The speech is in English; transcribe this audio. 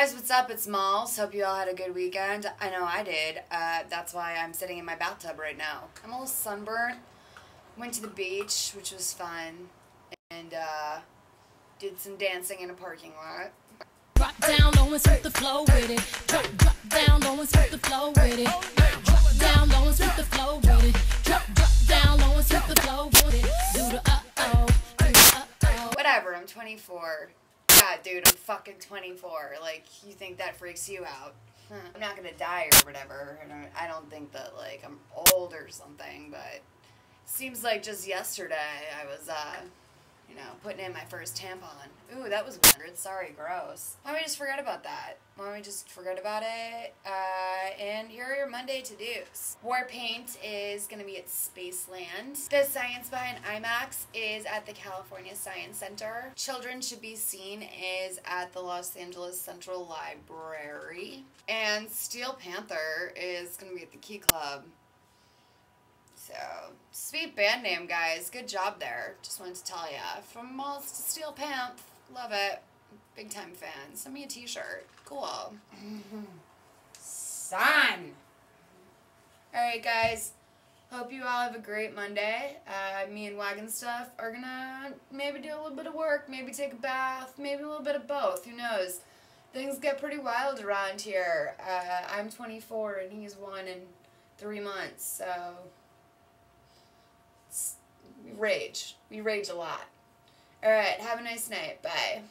guys, what's up? It's Molls. Hope you all had a good weekend. I know I did. Uh, that's why I'm sitting in my bathtub right now. I'm a little sunburnt. Went to the beach, which was fun, and uh, did some dancing in a parking lot. Drop down low and sweep the flow with it. Drop, drop down low and sweep the flow with it. Drop down low and sweep the flow with it. Drop, drop down low and sweep the flow with it. Do the uh oh, do the uh oh. Whatever, I'm 24. Yeah, dude, I'm fucking 24. Like, you think that freaks you out? Huh. I'm not gonna die or whatever. Don't, I don't think that, like, I'm old or something, but seems like just yesterday I was, uh, you know, putting in my first tampon. Ooh, that was weird. Sorry, gross. Why don't we just forget about that? Why don't we just forget about it? Uh, and here are your Monday to-dos. Warpaint is going to be at Spaceland. The Science Behind IMAX is at the California Science Center. Children Should Be Seen is at the Los Angeles Central Library. And Steel Panther is going to be at the Key Club. Sweet band name, guys. Good job there. Just wanted to tell ya. From Molls to Steel Panther. Love it. Big time fan. Send me a t-shirt. Cool. Son! Alright, guys. Hope you all have a great Monday. Uh, me and Wagon Stuff are gonna maybe do a little bit of work, maybe take a bath, maybe a little bit of both. Who knows? Things get pretty wild around here. Uh, I'm 24 and he's one in three months, so rage. We rage a lot. All right, have a nice night. Bye.